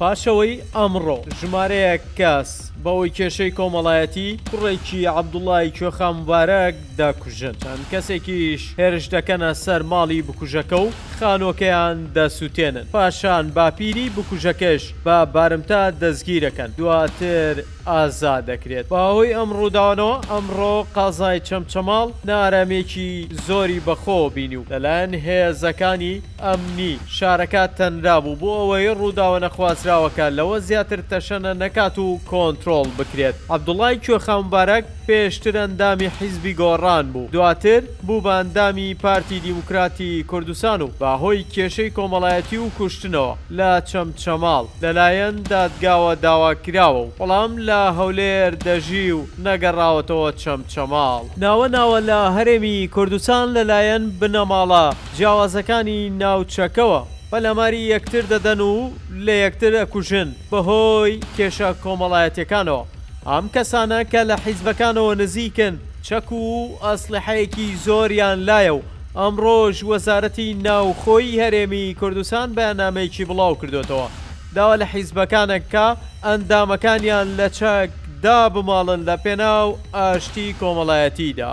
پاشەوەی ئەمڕۆ ژمارەیەک کەس بەوەی کێشەی کۆمەڵایەتی کوڕێکی عەبدوڵای کوێخامبارەک دەکوژن چەند کەسێکیش هێرش دەکەنە سەر ماڵی بکوژەکە و خانۆکەیان دەسووتێنن پاشان باپیری بکوژەکەش بە بارمتە دەستگیرەکەن دواتر ئازاد دەکرێت. بەهۆی ئەم ڕووداوانەوە ئەمڕۆ قەزای چەمچەماڵ نائارامییەکی زۆری بەخۆوە بینی و لەلایەن هێزەکانی ئەمنی شارەکە تەنرابوو بۆ ئەوەی ڕووداوە نەخوازراوەکە لەوە زیاتر تەشەنە نەکات و کۆنترۆڵ بکرێت. عەبدوڵای کوێخا موبارەک پێشتر ئەندامی حیزبی گۆڕان بوو، دواتر بوو بە ئەندامی پارتی دیموکراتی کوردستان و بەهۆی کێشەی کۆمەڵایەتی و کوشتنەوە، لە چەمچەماڵ لەلایەن دادگاوە داواکراوە و بەڵام لە هەولێر دەژی و نەگەڕاوەتەوە چەمچەماڵ. ناوە ناوە لە هەرێمی کوردستان لەلایەن بنەماڵە جیاوازەکانی ناوچەکەوە پەلاماری یەکتر دەدەن و لە یەکتر ئەکوژن بەهۆی کێشە کۆمەڵایەتیەکانەوە، ئەم کەسانە کە لە حیزبەکانەوە نزیکن چەک و ئەسلحەیەکی زۆریان لایە و، ئەمڕۆش وەزارەتی ناوخۆی هەرێمی کوردستان بەیاننامەیەکی بڵاوکردۆتەوە داوا لە حیزبەکانەکا ئەندامەکانیان لە چەک دا بماڵن لە پێناو ئاشتی کۆمەڵایەتیدا.